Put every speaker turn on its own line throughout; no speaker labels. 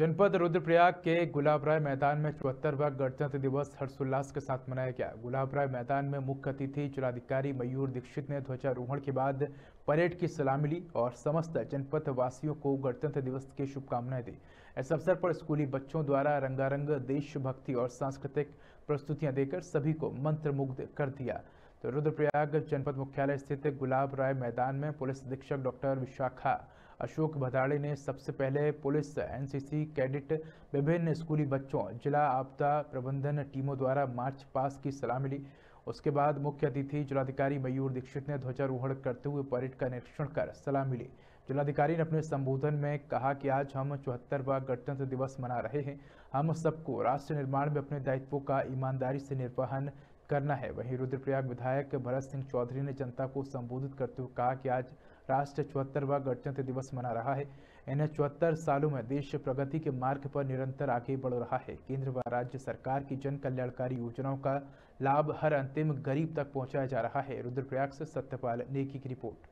जनपद रुद्रप्रयाग के गुलाबराय मैदान में चौहत्तरवा गणतंत्र दिवस हर्षोल्लास के साथ मनाया गया। गुलाबराय मैदान में मुख्य अतिथि, जिलाधिकारी मयूर दीक्षित ने ध्वजारोहण के बाद परेड की सलामी ली और समस्त जनपद वासियों को गणतंत्र दिवस की शुभकामनाएँ दी। इस अवसर पर स्कूली बच्चों द्वारा रंगारंग, देशभक्ति और सांस्कृतिक प्रस्तुतियाँ देकर सभी को मंत्रमुग्ध कर दिया। तो रुद्रप्रयाग जनपद मुख्यालय स्थित गुलाब राय मैदान में पुलिस अधीक्षक डॉक्टर विशाखा अशोक भदाड़े ने सबसे पहले पुलिस, एनसीसी कैडेट, विभिन्न स्कूली बच्चों, जिला आपदा प्रबंधन टीमों द्वारा मार्च पास की सलामी ली। उसके बाद मुख्य अतिथि जिलाधिकारी मयूर दीक्षित ने ध्वजारोहण करते हुए परेड का निरीक्षण कर सलामी ली। जिलाधिकारी ने अपने संबोधन में कहा कि आज हम चौहत्तरवा गणतंत्र दिवस मना रहे हैं। हम सबको राष्ट्र निर्माण में अपने दायित्वों का ईमानदारी से निर्वहन करना है। वहीं रुद्रप्रयाग विधायक भरत सिंह चौधरी ने जनता को संबोधित करते हुए कहा कि आज राष्ट्र चौहत्तरवा गणतंत्र दिवस मना रहा है। इन चौहत्तर सालों में देश प्रगति के मार्ग पर निरंतर आगे बढ़ रहा है। केंद्र व राज्य सरकार की जन कल्याणकारी योजनाओं का लाभ हर अंतिम गरीब तक पहुँचाया जा रहा है। रुद्रप्रयाग से सत्यपाल नेकी की रिपोर्ट।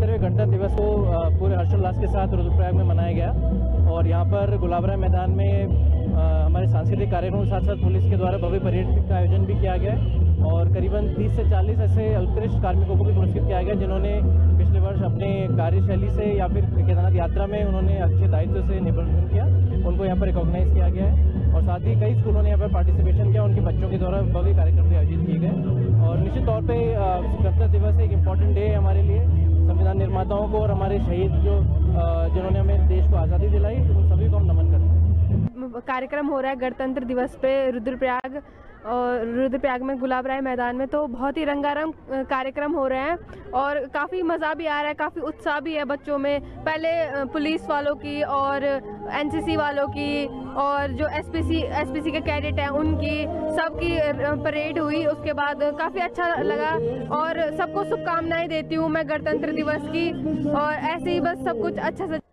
गणतंत्र दिवस को पूरे हर्षोल्लास के साथ रुद्रप्रयाग में मनाया गया। और यहाँ पर गुलाबरा मैदान में हमारे सांस्कृतिक कार्यक्रमों के साथ साथ पुलिस के द्वारा भव्य परेड का आयोजन भी किया गया और करीबन 30 से 40 ऐसे उत्कृष्ट कार्मिकों को भी पुरस्कृत किया गया, जिन्होंने पिछले वर्ष अपने कार्यशैली से या फिर केदारनाथ यात्रा में उन्होंने अच्छे दायित्व से निबंधन किया। उनको यहाँ पर रिकॉग्नाइज किया गया है और साथ ही कई स्कूलों ने यहाँ पर पार्टिसिपेशन किया, उनके बच्चों के द्वारा भव्य कार्यक्रम भी आयोजित किए गए। और निश्चित तौर पर गणतंत्र दिवस एक इंपॉर्टेंट डे है हमारे लिए। संविधान निर्माताओं को और हमारे शहीद जो जिन्होंने हमें देश को आज़ादी दिलाई, उन सभी को हम नमन करते हैं।
कार्यक्रम हो रहा है गणतंत्र दिवस पे रुद्रप्रयाग और रुद्रप्रयाग में गुलाब राय मैदान में तो बहुत ही रंगारंग कार्यक्रम हो रहे हैं और काफ़ी मज़ा भी आ रहा है, काफ़ी उत्साह भी है बच्चों में। पहले पुलिस वालों की और एनसीसी वालों की और जो एसपीसी एसपीसी के कैडेट हैं, उनकी सबकी परेड हुई। उसके बाद काफ़ी अच्छा लगा और सबको शुभकामनाएँ देती हूँ मैं गणतंत्र दिवस की और ऐसे ही बस सब कुछ अच्छा से